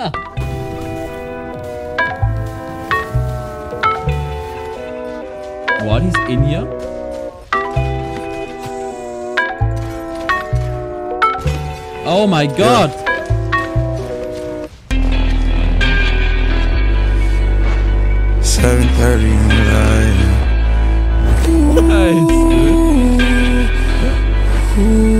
what? He's in here? Oh my god! Seven thirty in the night. Nice, dude. Bobby.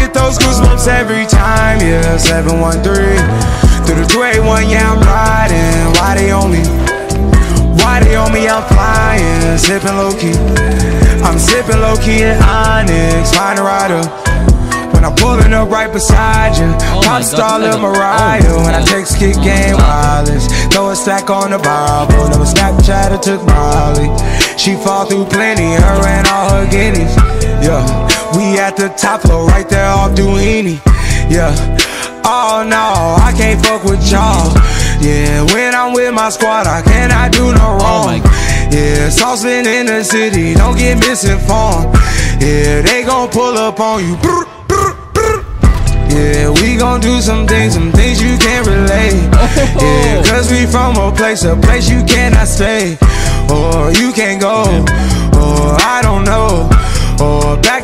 those goosebumps every time, yeah. 713 through the 281, yeah, I'm riding. Why they on me? Why they on me? I'm flying, sipping low key. I'm sipping low key at Onyx, find a rider. When I'm pulling up right beside you, Oh pop star Lil Mariah. oh, when I text kick game wireless, throw a stack on the Bible. Never Snapchat or took Molly. She fall through plenty, her and all her guineas. Yeah, we at the top floor, right there off Duini. Yeah. Oh no, I can't fuck with y'all. Yeah, when I'm with my squad, I cannot do no oh wrong. Oh Yeah, saucepan in the city, don't get misinformed. Yeah, they gon' pull up on you. Yeah, we gon' do some things, some things you can't relate. Yeah, cause we from a place, a place you cannot stay. Or you can't go. Or I don't know.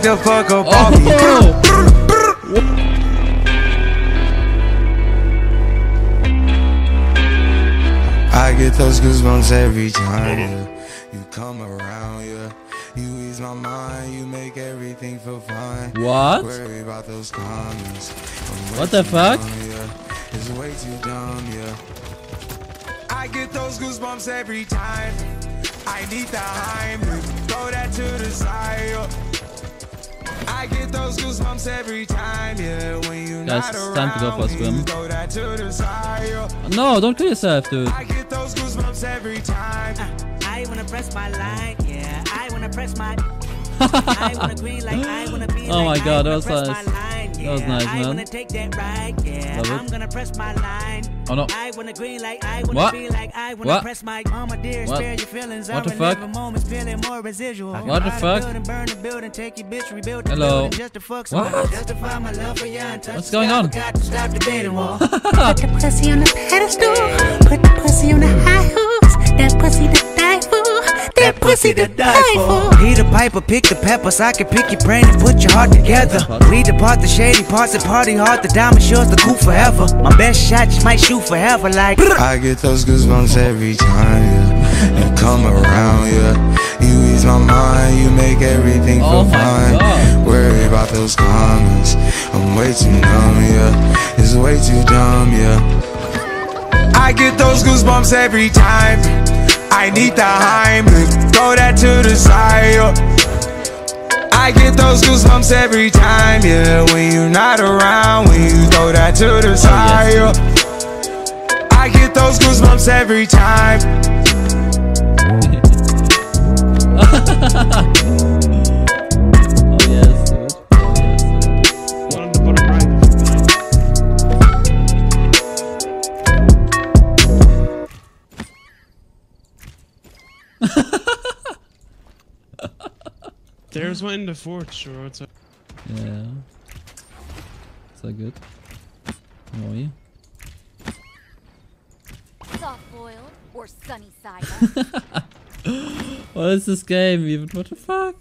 Or back the fuck up oh. off me. Oh. Brr, brr, brr. I get those goosebumps every time yeah. you come around, yeah. You ease my mind, you make everything feel fine. What? Worry about those comments. What the fuck? dumb, yeah. It's way too dumb, yeah. I get those goosebumps every time. I need the Heimlich, throw that to the side. Yeah. I get those goosebumps every time, yeah. When you're Guys, not it's time to go for a swim. you throw that to the side. yeah. No, don't kill yourself, dude. I get those goosebumps every time. Uh, I wanna press my line, yeah. I wanna press my. I wanna green like I wanna be Oh like my God, I that wanna was press nice. My line, That was yeah. nice, I wanna take that ride, yeah. Love it. I'm gonna press my line. Oh no. I wanna green like I wanna What? be like I wanna What? press my mama dear, What? spare your feelings. What I the fuck? relive moments feeling more residual. What the fuck? Building, burn the building, take your bitch, rebuild the Hello. building just to fuck What? Justify my love for you and touch What's going on? Got to stop debating war. Put the pussy on the pedestal. Put the to die for. He the piper, pick the peppers. I can pick your brain and put your heart together. We depart the shady parts and party hard. The diamond yours, the cool forever. My best shot just might shoot forever. Like I get those goosebumps every time, yeah. You come around, yeah. You ease my mind, you make everything oh feel Oh fine. God. Worry about those comments. I'm way too numb, yeah. It's way too dumb, yeah. I get those goosebumps every time. I need the Heimlich, throw that to the side. I get those goosebumps every time, yeah. When you're not around, when you throw that to the oh, side. yes. I get those goosebumps every time. There's one in the fort, sure. It's a Yeah. So good. Oj. Soft boiled or sunny side up. What is this game even? What the fuck?